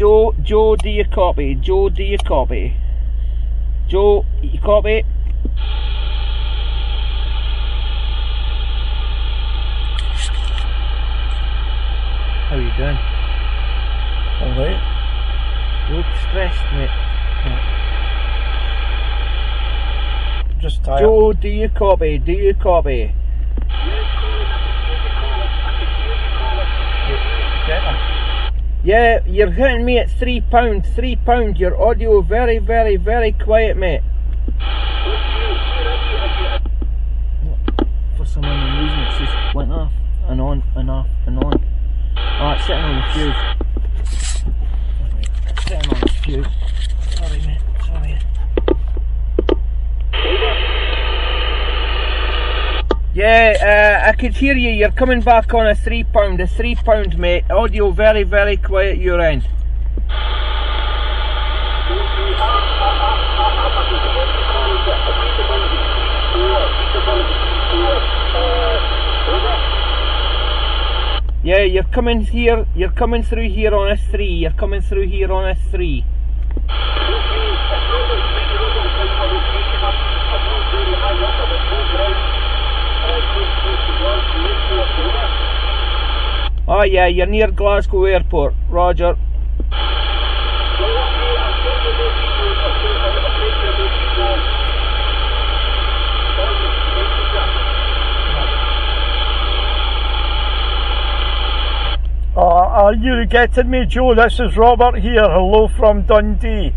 Joe, Joe, do you copy? Joe, do you copy? Joe, you copy? How you doing? Alright. You look stressed, mate. Just tired. Joe, do you copy? Do you copy? Get them. Yeah, you're hitting me at three pound, three pound. Your audio very, very, very quiet, mate. For some unknown reason, it's just went off and on and off and on. Oh, it's sitting on the fuse. Alright, Sitting on the fuse. Sorry, mate. Sorry. Yeah, uh, I could hear you. You're coming back on a three pound, a three pound, mate. Audio very, very quiet your end. Yeah, you're coming here. You're coming through here on a three. You're coming through here on a three. Oh yeah, you're near Glasgow Airport. Roger. Uh, are you getting me, Joe? This is Robert here. Hello from Dundee.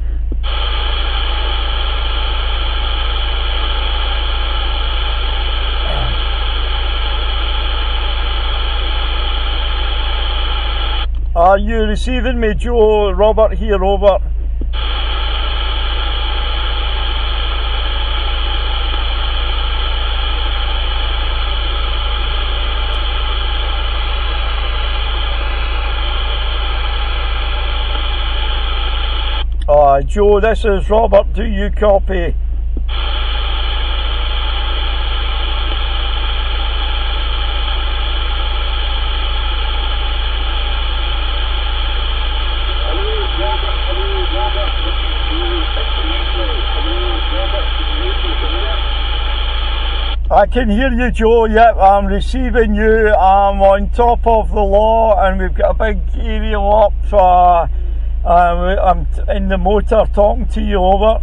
Are you receiving me, Joe? Robert here, over. Joe, this is Robert. Do you copy? Can hear you, Joe. Yep, I'm receiving you. I'm on top of the law, and we've got a big aerial up. Uh, um, I'm in the motor talking to you. Over.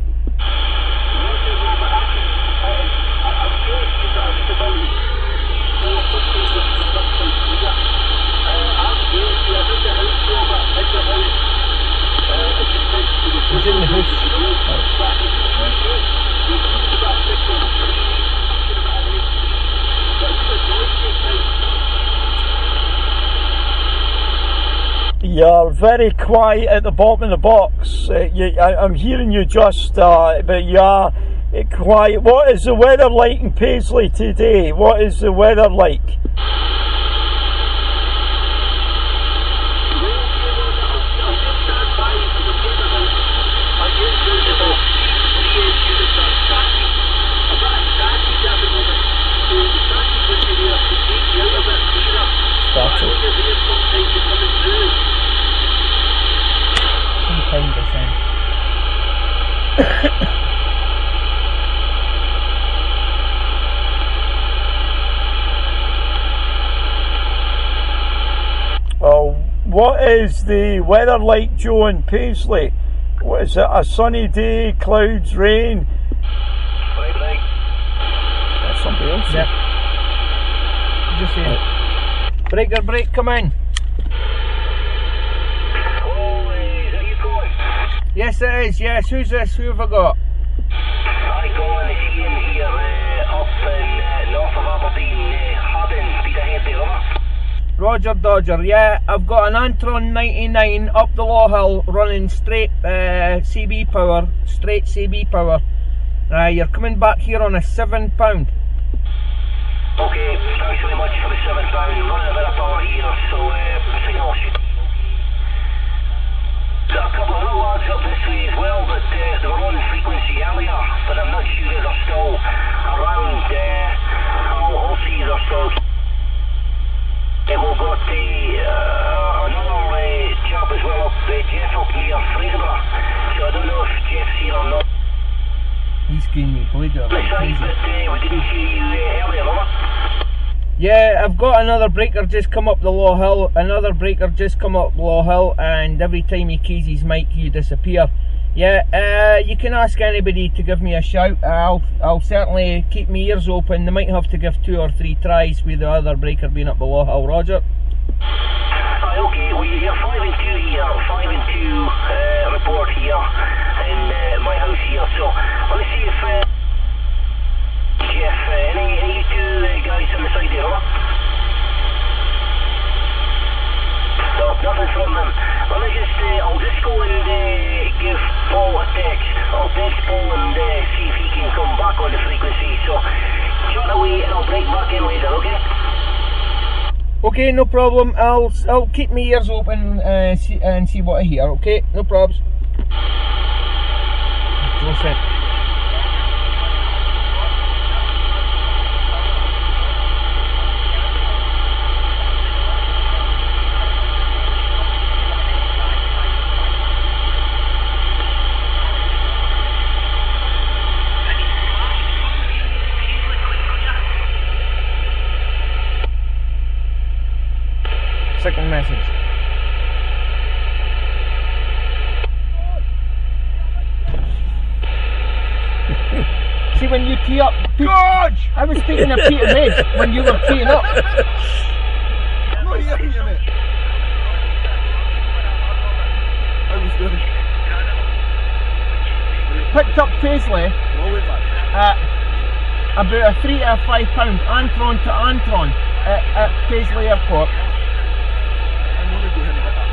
He's in the house. You're very quiet at the bottom of the box. Uh, you, I, I'm hearing you just, uh, but you're uh, quiet. What is the weather like in Paisley today? What is the weather like? Well, oh, what is the weather like, Joe, and Paisley? What is it? A sunny day, clouds, rain? That's somebody else. Yep. Just saying. Breaker break, come in. Yes, it is. Yes, who's this? Who have I got? Hi, Colin. It's Ian here, uh, up in uh, north of Aberdeen, uh, Hardin. Speed ahead there, over. Roger Dodger. Yeah, I've got an Antron 99 up the Law Hill running straight uh, CB power, straight CB power. Uh, you're coming back here on a seven pound. Okay, thanks very much for the got another breaker just come up the Law Hill, another breaker just come up Law Hill, and every time he keys his mic, you disappear. Yeah, uh, you can ask anybody to give me a shout. I'll, I'll certainly keep my ears open. They might have to give two or three tries with the other breaker being up the Law Hill. Roger. Okay, you're 5 and 2 here, 5 and 2 uh, report here in uh, my house here, so let me see if uh, Jeff, uh, any, any two uh, guys on the side there, over? No, nothing from them. I'll just go and uh, give Paul a text. I'll text Paul and uh, see if he can come back on the frequency, so chat away and I'll break back in later, okay? Okay, no problem. I'll I'll keep my ears open uh, see, and see what I hear. Okay, no probs. Second message. See when you tee up, Pete, George! I was thinking of Peter Mace when you were teeing up. I'm not hearing mate. I was doing. Picked up Paisley No way back. at about a three to a five pound Antron to Antron at, at Paisley Airport. I'm only going to get that.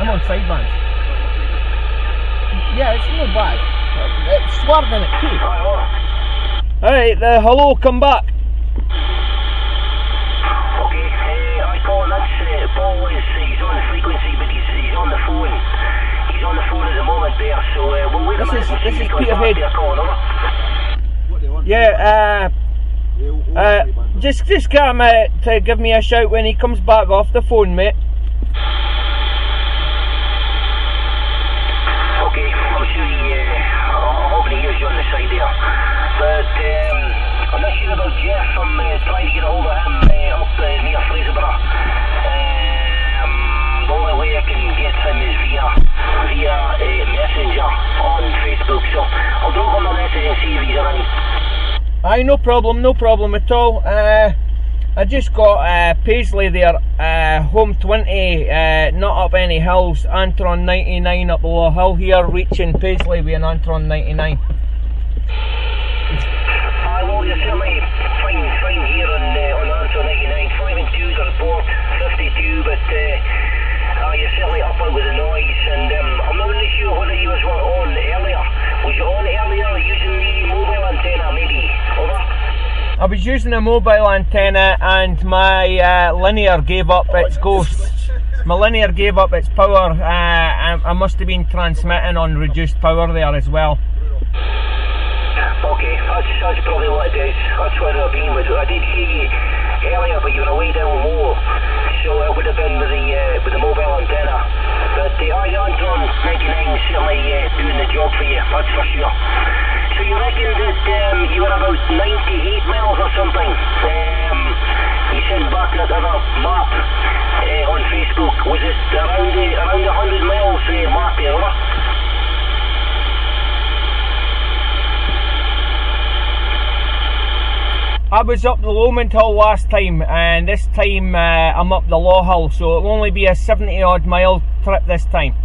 I'm on sidebands. Yeah, it's no bad. It's swerving it too. Alright, the hello, come back. Okay, uh, I call that's uh, Paul is he's on the frequency, but he's he's on the phone. He's on the phone at the moment there, so uh, we'll wait a This minute is- this is comes Peter back Head. there, Colin, over. What do you want? Yeah, Yeah, uh, all- all uh, just just get him uh, to give me a shout when he comes back off the phone, mate. Aye, no problem, no problem at all. Uh, I just got uh, Paisley there, uh, home 20, uh, not up any hills, Antron 99 up the Law Hill here, reaching Paisley with an Antron 99. I will you certainly fine, fine here on, uh, on Antron 99. 5 and 2 the report, 52, but uh, uh, you're certainly up with the noise. And um, I'm not really sure whether you was on earlier. Was you on earlier using the mobile antenna, maybe? Over? I was using a mobile antenna and my uh, linear gave up its ghost. My linear gave up its power. Uh, I, I must have been transmitting on reduced power there as well. Okay, that's, that's probably what it is. That's where I've been with I did hear you earlier, but you were away down low. So it would have been with the, uh, with the mobile antenna. But the uh, Antron 99 certainly uh, doing the job for you, that's for sure. So you reckon that um, you were about 98 miles or something? Um, you sent back that other map uh, on Facebook. Was it around, the, around the 100 miles uh, mark there, over? I was up the Lomond Hill last time, and this time uh, I'm up the Law Hill, so it'll only be a 70 odd mile trip this time.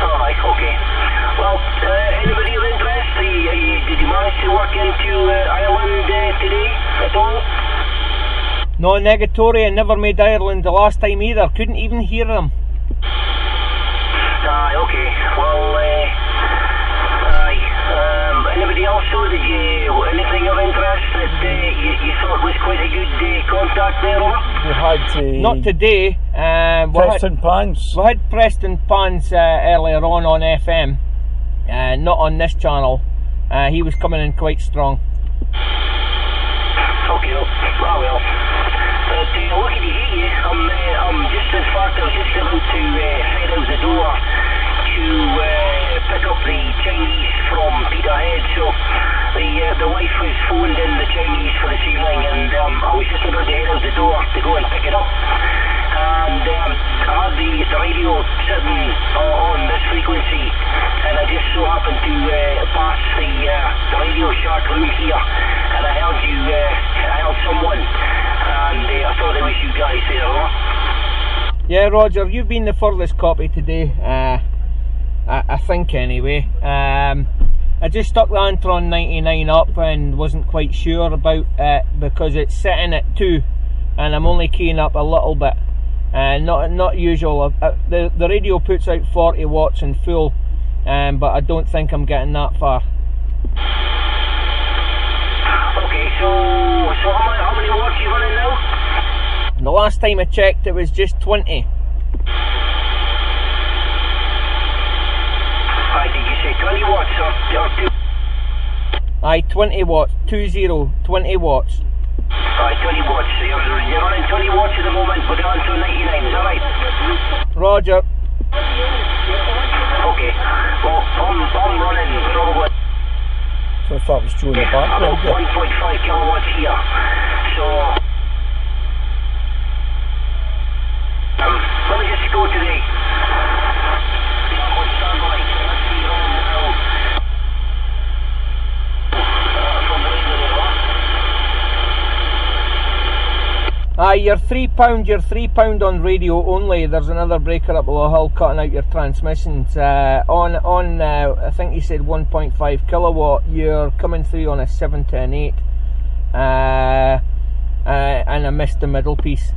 Alright, okay. Well, uh, anybody of interest? You, did you manage to work into uh, Ireland uh, today at all? No, Negatory and never made Ireland the last time either. Couldn't even hear them. Aye, okay. Well, uh, anybody else so did you, anything of interest that uh, you, you thought was quite a good uh, contact there, over? We had uh, Not today. Um, we, had, Preston Pans. we had Preston Pans uh, earlier on on FM, uh, not on this channel. Uh, he was coming in quite strong. Okay, well, ah, well. But uh, lucky to hear you. I'm, uh, I'm just, in fact, I was just about to uh, head out the door to uh, pick up the Chinese from Peterhead. So the uh, the wife was phoned in the Chinese for this evening, and um, I was just about to head out the door to go and pick it up. And um, I had the, the radio sitting uh, on this frequency, and I just so happened to uh, pass the uh, the Radio Shark room here, and I heard you, uh, I heard someone, and uh, I thought it was you guys there. Huh? Yeah, Roger, you've been the furthest copy today. Uh, I, think anyway. Um, I just stuck the Antron 99 up and wasn't quite sure about it because it's sitting at two, and I'm only keying up a little bit. Uh, not not usual. Uh, the the radio puts out 40 watts in full, um, but I don't think I'm getting that far. Okay, so so how many, how many watts you running now? The last time I checked, it was just 20. Right, did you say 20 watts or, or two? Aye, 20 watts, 20, 20 watts. Right, 20 watts. So you're, you're running 20 watts at the moment with the Antron 99, is that right? Roger. Okay. Well, I'm, I'm running probably So I thought it was Joe in the about background. there. 1.5 kilowatts here. So, um, let me just go to the. on standby. Let's see running now. Uh, from the radio there, huh? Aye, you're three pound. You're three pound on radio only. There's another breaker up below hill cutting out your transmissions. Uh, on on, uh, I think you said 1.5 kilowatt. You're coming through on a seven to an eight, uh, uh, and I missed the middle piece.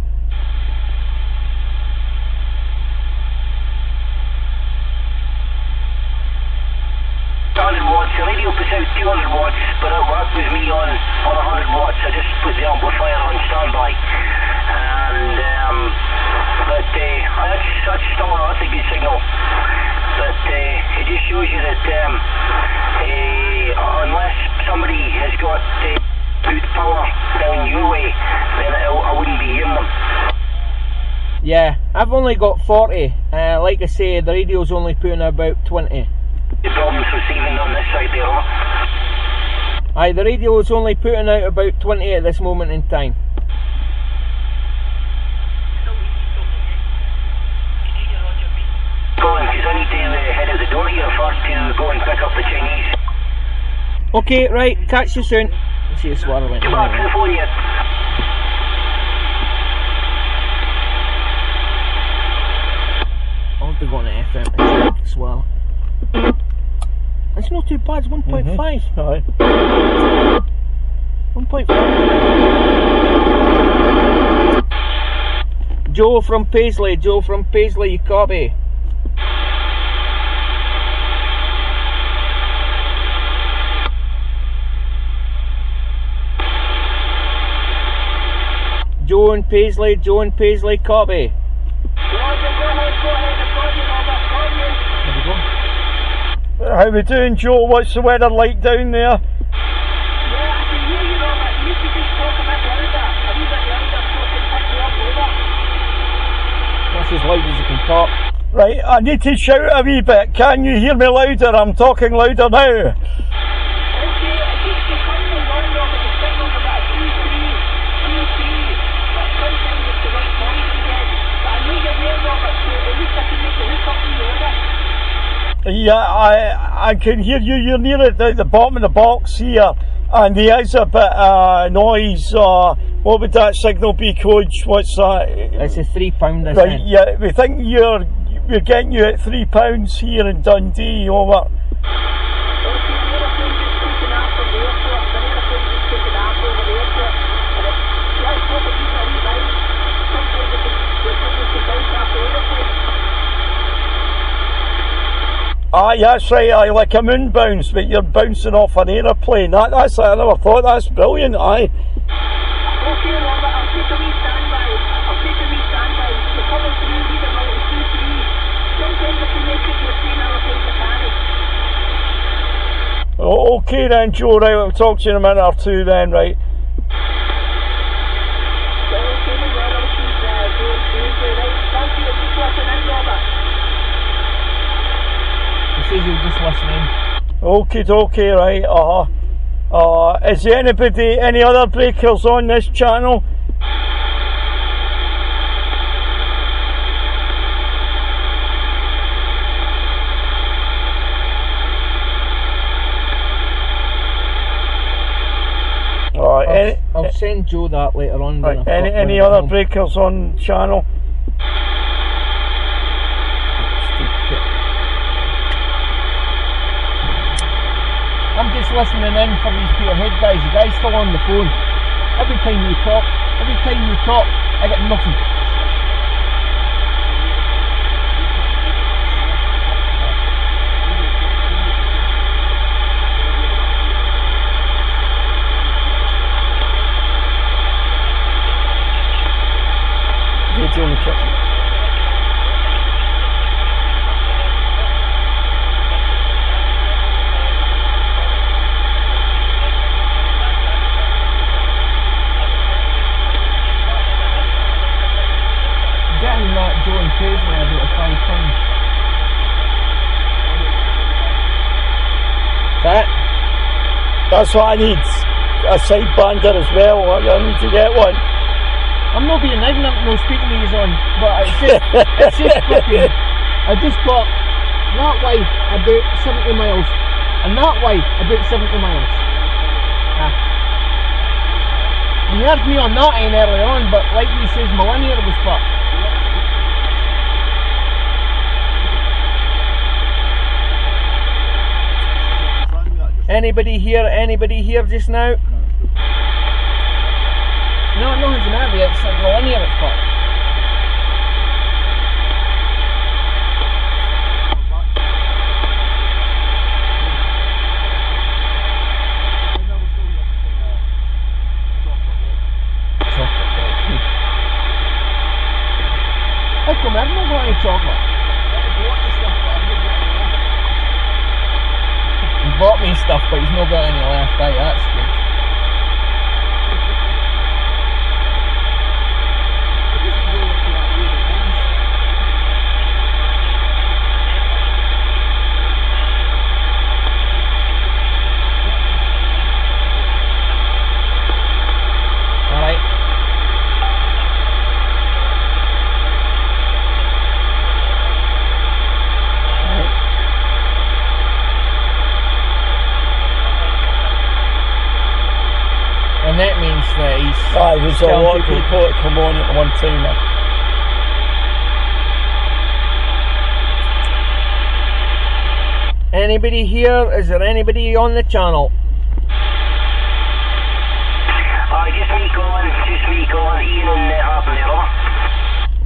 hundred puts out 200 watts, but that that was me on on 100 watts. I just put the amplifier on standby, and um, but uh, that's that's still that's a good signal. But uh, it just shows you that um, uh, unless somebody has got uh, good power down your way, then I, I wouldn't be hearing them. Yeah, I've only got 40. Uh, like I say, the radio's only putting about 20. The problems receiving on this side there, huh? Aye, the radio's only putting out about 20 at this moment in time. Go on, 'cause I need to head out the door here first to go and pick up the Chinese. Okay, right, catch you soon. See you swirling. Get back to the phone. I'll have to go on the FM and as well. It's not too bad, it's 1.5. Aye. 1.5. Joe from Paisley, Joe from Paisley, you copy. Joe and Paisley, Joe and Paisley, copy. How we doing, Joe? What's the weather like down there? That's as loud as you can talk. Right, I need to shout a wee bit. Can you hear me louder? I'm talking louder now. Yeah, I I can hear you. You're near it at the bottom of the box here, and there is a bit uh, noise. Uh, what would that signal be, Coach? What's that? It's a three pound this Right, yeah, we think you're we're getting you at three pounds here in Dundee. Over. Ah, that's right. I like a moon bounce, but you're bouncing off an aeroplane. That, that's I never thought. That's brilliant. Aye. Okay then, Joe. Right, I'll talk to you in a minute or two. Then, right. Says he'll just listen in. Okie dokie, right, uh huh. Uh, is there anybody, any other breakers on this channel? Alright, I'll, any, I'll send Joe that later on. right, any, any other breakers on channel? I'm just listening in for these Peterhead guys. The guy's still on the phone. Every time you talk, every time you talk, I get nothing. Radio in the kitchen. Getting that Joe and Paisley about a five pound. That That's what I need. A side bander as well. I need to get one. I'm not being ignorant, no speaking you on, but it's just, it's just fucking. I just got that way about 70 miles, and that way about 70 miles. Ah. You heard me on that end earlier on, but like you says, my linear was fucked. Rang me that just Anybody here? Anybody here just now? No, nothing's the matter. It's like the linear it's fucked. I never told you uh, chocolate bread. How come I've not got any chocolate? I bought the stuff, but I've not got any left. He bought me stuff, but he's not got any left. Aye, that's good. I just go up to that weird things. Alright. And that means that he's. Aye, there's a telling lot of people that come on at one time. uh, Anybody here? Is there anybody on the channel? Aye, just me calling, just me calling. Ian and uh, Harper there.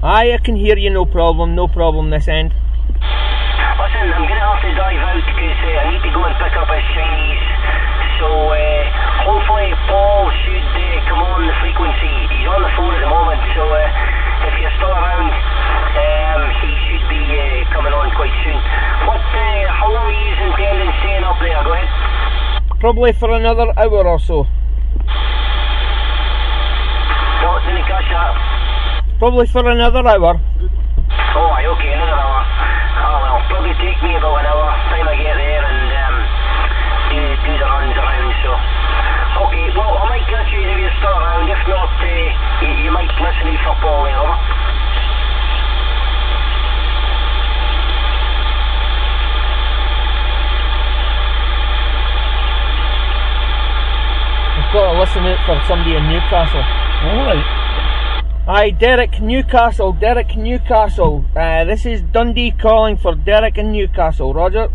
Aye, I can hear you, no problem, no problem this end. Listen, I'm gonna have to dive out because uh, I need to go and pick up his Chinese. So uh, hopefully Paul should uh, come on the frequency. He's on the phone at the moment, so uh, if you're still around, um, he should be uh, coming on quite soon. What? Uh, how long are you intending staying up there? Go ahead. Probably for another hour or so. No, didn't catch that. Probably for another hour. Oh, aye, okay, another hour. Oh well, probably take me about an hour time I get there and um, do, do the runs around. So, okay, well I might catch you if you're still around. If not, uh, you, you might listen to football later. over. I've got to listen out for somebody in Newcastle. Alright. Hi, Derek Newcastle. Derek Newcastle. Uh, this is Dundee calling for Derek in Newcastle. Roger.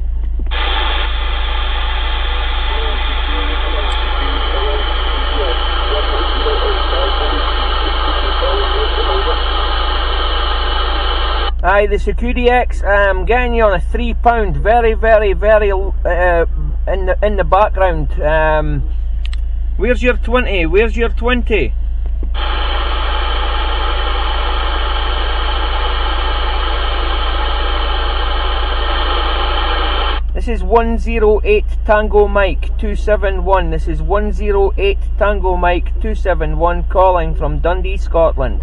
Hi, the Security X. I'm getting you on a three pound. Very, very, very uh, in the in the background. Um, where's your twenty? Where's your twenty? This is 108 Tango Mike 271. This is 108 Tango Mike 271 calling from Dundee, Scotland.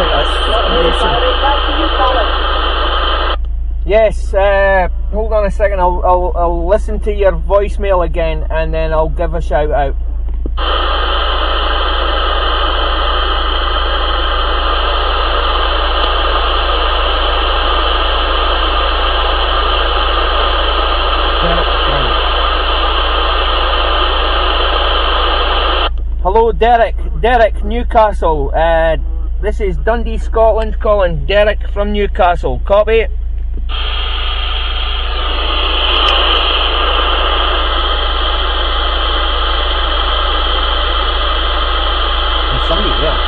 amazing. Yes, uh, hold on a second, I'll, I'll, I'll listen to your voicemail again and then I'll give a shout out. Hello, Derek. Derek, Newcastle. Uh, this is Dundee, Scotland calling. Derek from Newcastle. Copy. There's somebody there.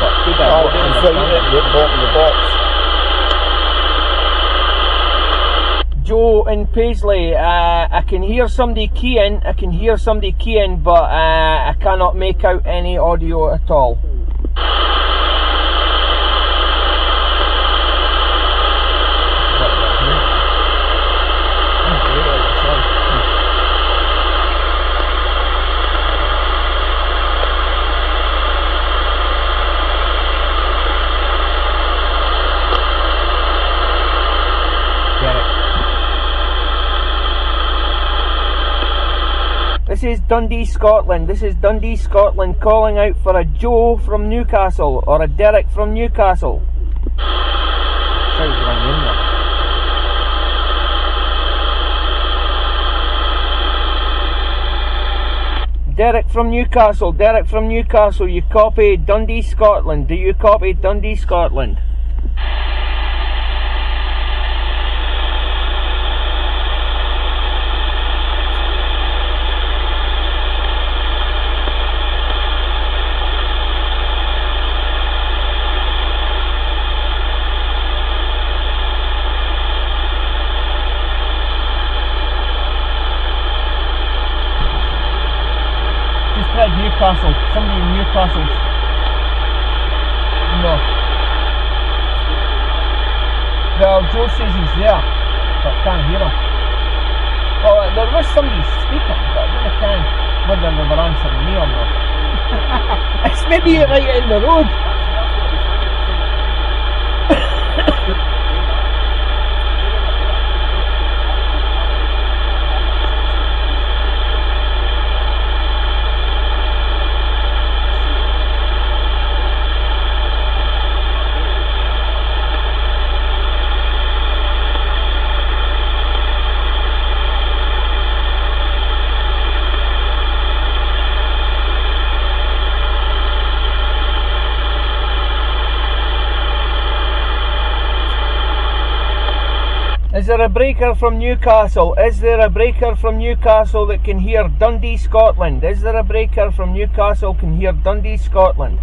But. Oh, I don't it's right understand the bottom of the box. Joe in Paisley, uh, I can hear somebody keying, I can hear somebody keying, but uh, I cannot make out any audio at all. Dundee, Scotland. This is Dundee, Scotland calling out for a Joe from Newcastle or a Derek from Newcastle. Derek from Newcastle, Derek from Newcastle, you copy Dundee, Scotland. Do you copy Dundee, Scotland? Newcastle. Somebody in Newcastle. No. Well, Joe says he's there, but can't hear him. Well, uh, there was somebody speaking, but I don't know can whether they were answering me or not. it's maybe right in the road. Is there a breaker from Newcastle? Is there a breaker from Newcastle that can hear Dundee, Scotland? Is there a breaker from Newcastle can hear Dundee, Scotland?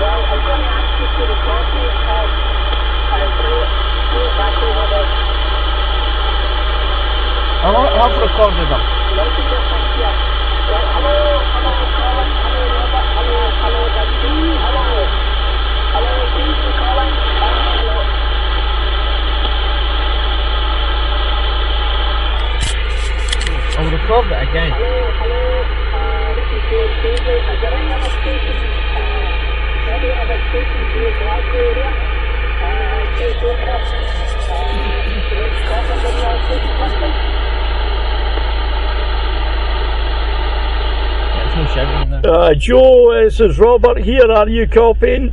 Well, I'm going to ask you to record me um, and, and throw it, throw it back over the I wa- I've recorded them. messenger thing here. Right, hello, hello, Colin, hello, Robert, hello, hello, Dundee, hello. Hello, thanks for calling. Hello. I'll record it again. Hello, hello, uh, this is Dave Paisley. Is there any other stations, uh, any other stations here in Glasgow area? Uh, say Dover, uh, Scotland, any other stations listening? There's no shouting now. Uh, Joe, this is Robert here. Are you copying?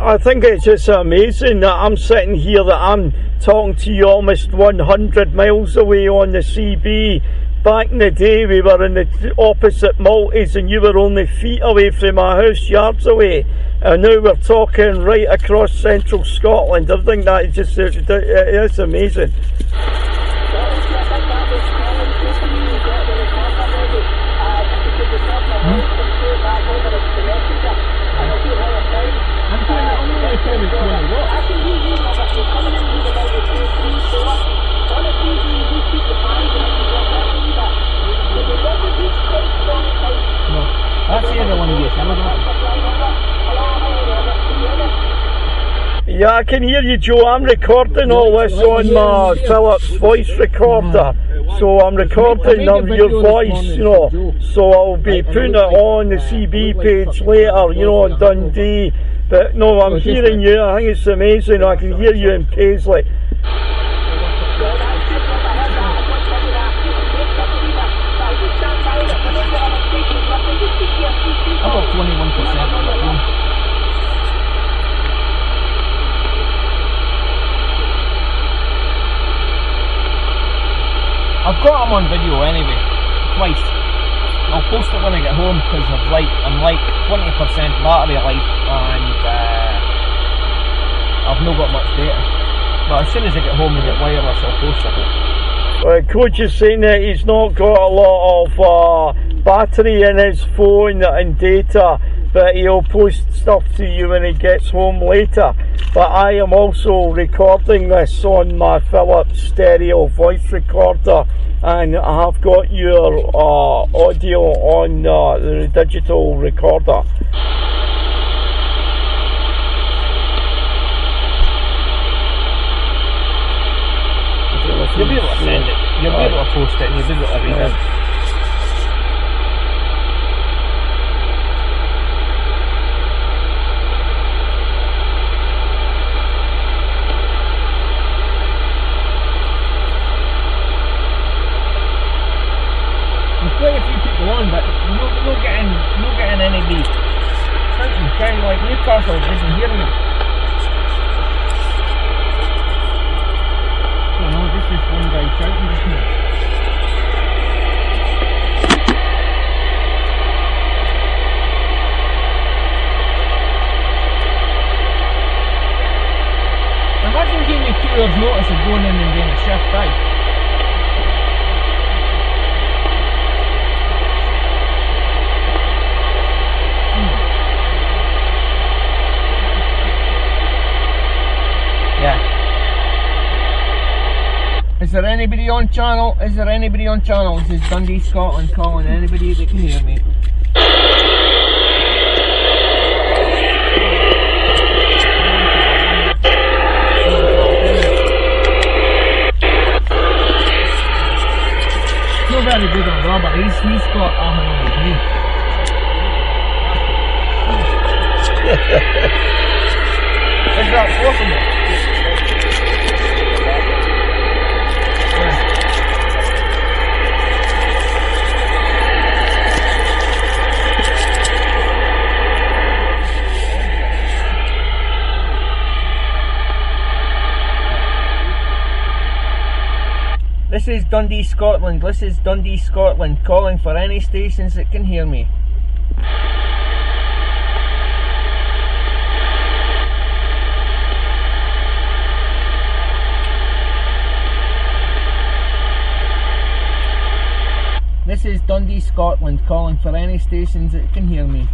I think it's just amazing that I'm sitting here, that I'm talking to you almost 100 miles away on the CB. Back in the day, we were in the opposite Maltese, and you were only feet away from my house, yards away. And now we're talking right across central Scotland. I think that is just it is amazing. I'm trying to, I'm only trying to tell you what. No, that's the other one you said, isn't? Yeah, I can hear you, Joe. I'm recording all this on my Philips voice recorder. So I'm recording um, your voice, you know. So I'll be putting it on the CB page later, you know, on Dundee. But no, I'm hearing you. I think it's amazing. I can hear you in Paisley. About 21% on that one. I've got them on video anyway, twice. I'll post it when I get home because I've like I'm like 20% battery life and uh, I've not got much data. But as soon as I get home and get wireless, I'll post it. Well, coach is saying that he's not got a lot of uh, battery in his phone and data, but he'll post stuff to you when he gets home later. But I am also recording this on my Philips stereo voice recorder, and I have got your uh, audio on uh, the digital recorder. You'll be able to send it. You'll be able to post it and you'll be able to read it. There's quite a few people on, but no, no getting, no getting any beat. Something kind of like Newcastle isn't hearing me. I don't know, just this one guy shouting just now. Imagine giving me two hours notice of going in and doing a shift out. Yeah. Is there anybody on channel? Is there anybody on channel? This is Dundee, Scotland calling anybody that can hear me. Not very good on Robert. He's he's got a hundred. Is that possible? This is Dundee, Scotland. This is Dundee, Scotland, calling for any stations that can hear me. This is Dundee, Scotland, calling for any stations that can hear me.